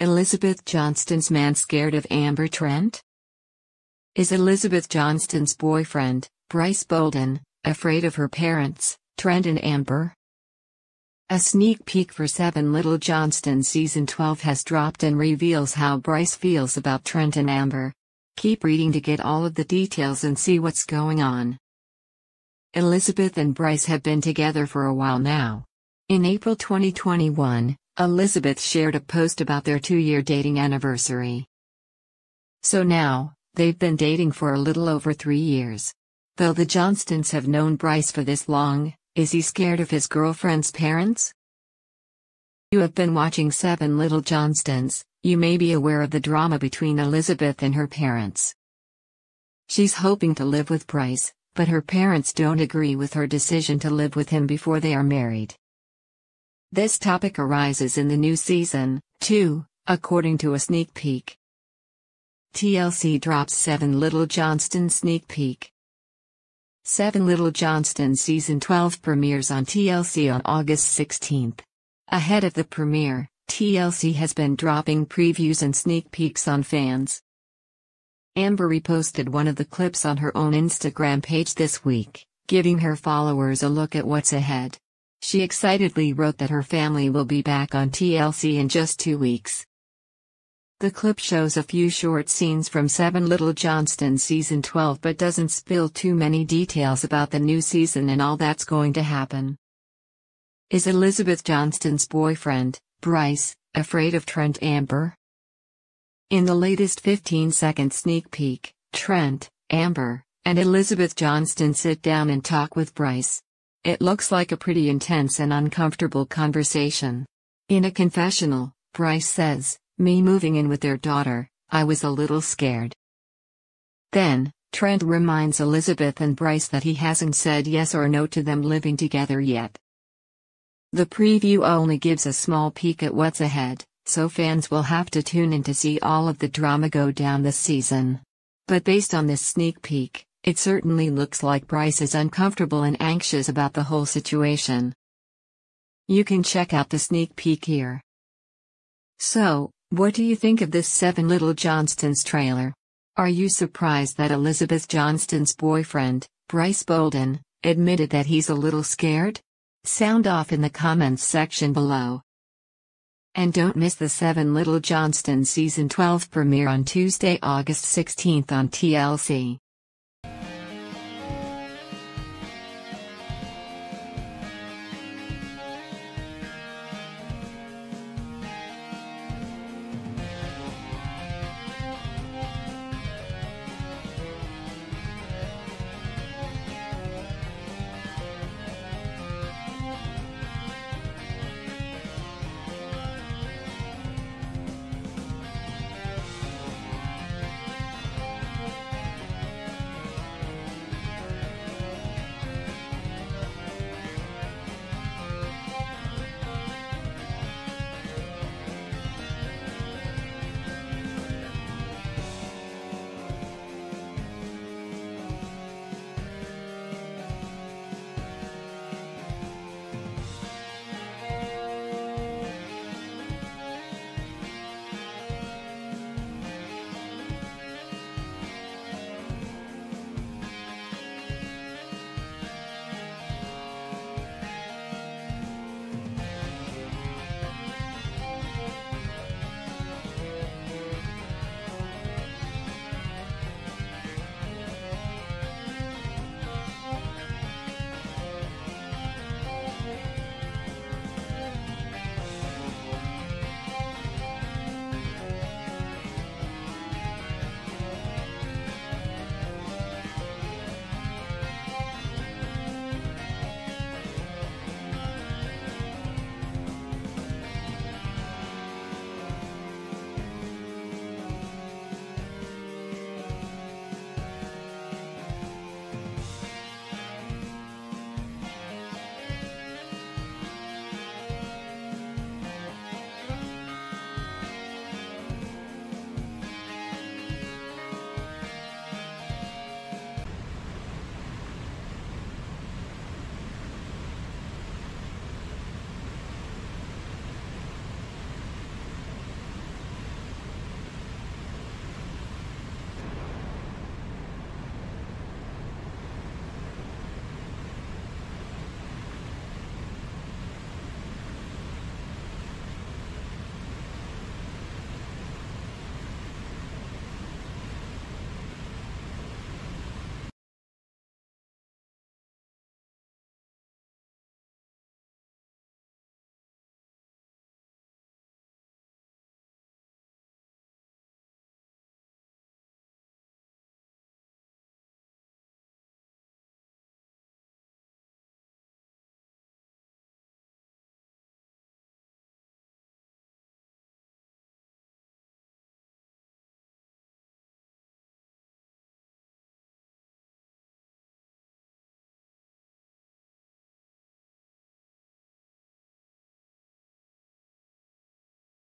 Elizabeth Johnston's man scared of Amber Trent? Is Elizabeth Johnston's boyfriend, Bryce Bolden, afraid of her parents, Trent and Amber? A sneak peek for 7 Little Johnston season 12 has dropped and reveals how Bryce feels about Trent and Amber. Keep reading to get all of the details and see what's going on. Elizabeth and Bryce have been together for a while now. In April 2021, Elizabeth shared a post about their two year dating anniversary. So now, they've been dating for a little over three years. Though the Johnstons have known Bryce for this long, is he scared of his girlfriend's parents? You have been watching Seven Little Johnstons, you may be aware of the drama between Elizabeth and her parents. She's hoping to live with Bryce, but her parents don't agree with her decision to live with him before they are married. This topic arises in the new season, too, according to a sneak peek. TLC drops 7 Little Johnston sneak peek. 7 Little Johnston Season 12 premieres on TLC on August 16. Ahead of the premiere, TLC has been dropping previews and sneak peeks on fans. Amber reposted one of the clips on her own Instagram page this week, giving her followers a look at what's ahead. She excitedly wrote that her family will be back on TLC in just two weeks. The clip shows a few short scenes from 7 Little Johnston season 12 but doesn't spill too many details about the new season and all that's going to happen. Is Elizabeth Johnston's boyfriend, Bryce, afraid of Trent Amber? In the latest 15 second sneak peek, Trent, Amber, and Elizabeth Johnston sit down and talk with Bryce. It looks like a pretty intense and uncomfortable conversation. In a confessional, Bryce says, Me moving in with their daughter, I was a little scared. Then, Trent reminds Elizabeth and Bryce that he hasn't said yes or no to them living together yet. The preview only gives a small peek at what's ahead, so fans will have to tune in to see all of the drama go down this season. But based on this sneak peek, it certainly looks like Bryce is uncomfortable and anxious about the whole situation. You can check out the sneak peek here. So, what do you think of this 7 Little Johnstons trailer? Are you surprised that Elizabeth Johnston's boyfriend, Bryce Bolden, admitted that he's a little scared? Sound off in the comments section below. And don't miss the 7 Little Johnston Season 12 premiere on Tuesday, August 16 on TLC.